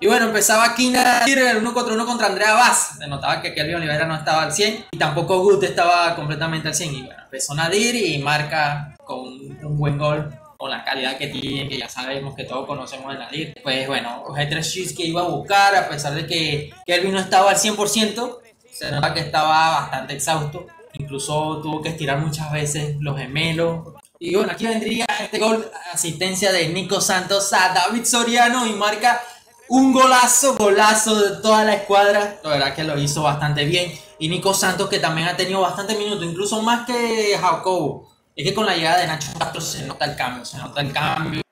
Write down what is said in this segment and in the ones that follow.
Y bueno, empezaba aquí el uno contra uno contra Andrea Vaz. Se notaba que Kelvin Olivera no estaba al 100 y tampoco Gut estaba completamente al 100. Y bueno, empezó Nadir y marca con un buen gol con la calidad que tiene, que ya sabemos que todos conocemos de Nadir. Pues bueno, G3 que iba a buscar, a pesar de que Kelvin no estaba al 100%, se nota que estaba bastante exhausto. Incluso tuvo que estirar muchas veces los gemelos. Y bueno, aquí vendría este gol, asistencia de Nico Santos a David Soriano y marca un golazo, golazo de toda la escuadra. La verdad que lo hizo bastante bien. Y Nico Santos que también ha tenido bastante minutos, incluso más que Jacobo es que con la llegada de Nacho Castro se nota el cambio, se nota el cambio.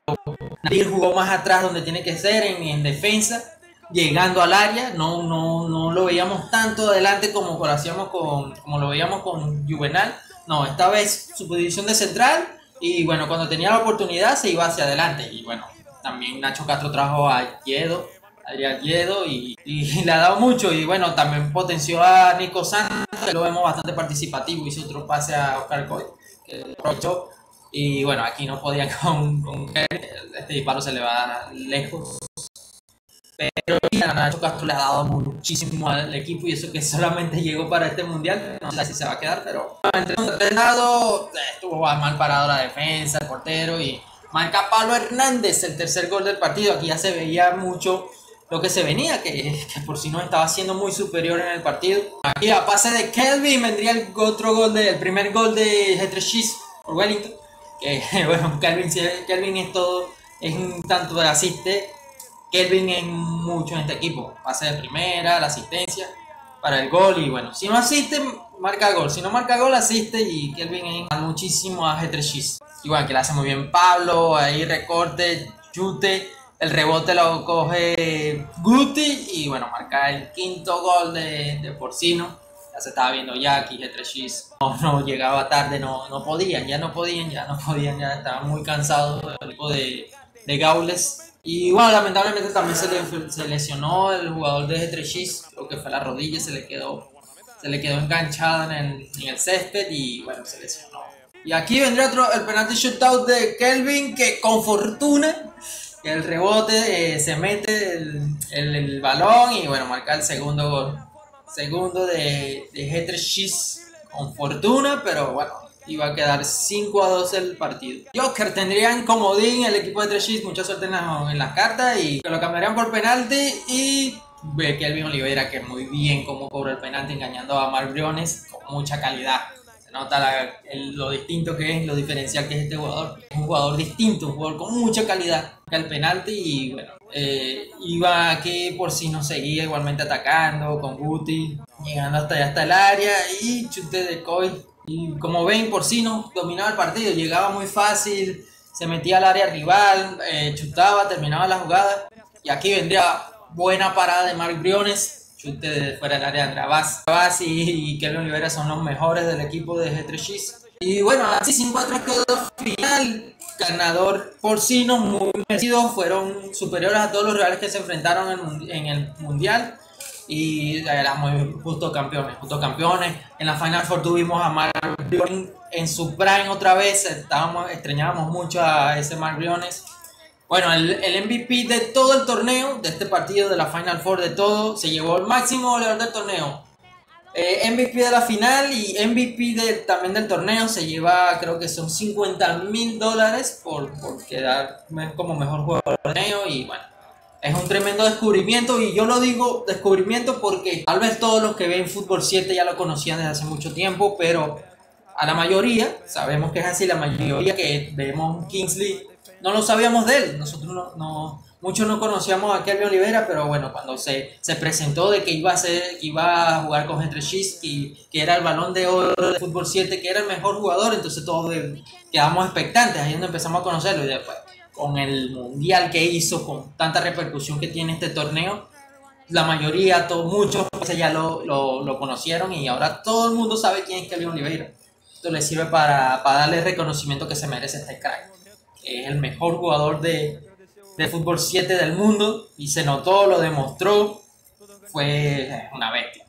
Nadir jugó más atrás donde tiene que ser, en, defensa, llegando al área. No, no, no lo veíamos tanto adelante como, lo como lo veíamos con Juvenal. No, esta vez su posición de central y bueno, cuando tenía la oportunidad se iba hacia adelante. Y bueno, también Nacho Castro trajo a Yedo, Adrián Yedo y, y, le ha dado mucho. Y bueno, también potenció a Nico Santos, que lo vemos bastante participativo, hizo otro pase a Oscar Coy que aprovechó. Y bueno, aquí no podía con, con este disparo se le va lejos. Pero a Nacho Castro le ha dado muchísimo al equipo y eso que solamente llegó para este mundial. No sé si se va a quedar, pero entre tres lados estuvo mal parado la defensa, el portero y marca Pablo Hernández el tercer gol del partido. Aquí ya se veía mucho lo que se venía, que, que, por si no estaba siendo muy superior en el partido. Aquí a pase de Kelvin vendría el otro gol, de, el primer gol de G3 por Wellington. Que bueno, Kelvin, Kelvin es todo, es un tanto de asiste. Kelvin es mucho en este equipo. Pase de primera, la asistencia para el gol y bueno, si no asiste, marca gol. Si no marca gol, asiste y Kelvin es muchísimo a G3 Igual que le hace muy bien Pablo, ahí recorte, chute el rebote lo coge Guti y bueno, marca el quinto gol de, de Porcino. Ya se estaba viendo ya aquí G3 no, no, llegaba tarde, no, no podían, ya no podían, ya no podían, ya estaban muy cansados del equipo de, de Gaules. Y bueno, lamentablemente también se, se lesionó el jugador de G3 creo que fue la rodilla, se le quedó, se le quedó enganchada en el, en el césped y bueno, se lesionó. Y aquí vendría otro, el penalti shootout de Kelvin que con fortuna el rebote eh, se mete el, el, balón y bueno, marca el segundo gol. Segundo de, de G3 con fortuna, pero bueno, iba a quedar 5 a 2 el partido. Joker tendrían comodín el equipo de 3 mucha suerte en las en la cartas y lo cambiarían por penalti y ve Kelvin Oliveira que muy bien como cobra el penalti engañando a Marc Briones con mucha calidad nota lo distinto que es, lo diferencial que es este jugador. Es un jugador distinto, un jugador con mucha calidad. El penalti y bueno, eh, iba aquí por si no seguía igualmente atacando con Guti, llegando hasta allá hasta el área y chute de Coy. Y como ven, por si no dominaba el partido, llegaba muy fácil, se metía al área rival, eh, chutaba, terminaba la jugada. Y aquí vendría buena parada de Marc Briones, chute de fuera del área Andrea Vaz y, Kelvin Olivera son los mejores del equipo de G3 Y bueno, así 5-4 quedó final. Ganador porcino, muy merecido. Fueron superiores a todos los rivales que se enfrentaron en, el Mundial. Y éramos justo campeones, justo campeones. En la Final Four tuvimos a Mark en su prime otra vez. Estábamos, extrañábamos mucho a ese Mark Briones bueno, el, MVP de todo el torneo, de este partido, de la Final Four, de todo, se llevó el máximo goleador del torneo. Eh, MVP de la final y MVP también del torneo se lleva, creo que son 50 mil dólares por, por quedar como mejor jugador del torneo. Y bueno, es un tremendo descubrimiento. Y yo lo digo descubrimiento porque tal vez todos los que ven Fútbol 7 ya lo conocían desde hace mucho tiempo, pero a la mayoría, sabemos que es así, la mayoría que vemos Kingsley no lo sabíamos de él. Nosotros no, no muchos no conocíamos a Kelvin Olivera, pero bueno, cuando se, se presentó de que iba a ser, iba a jugar con Henry y que era el balón de oro de fútbol 7, que era el mejor jugador, entonces todos quedamos expectantes, ahí donde empezamos a conocerlo y después con el mundial que hizo, con tanta repercusión que tiene este torneo, la mayoría, todos, muchos ya lo, conocieron y ahora todo el mundo sabe quién es Kelvin Oliveira. Esto le sirve para, para darle el reconocimiento que se merece este crack es el mejor jugador de, de fútbol 7 del mundo y se notó, lo demostró, fue una bestia.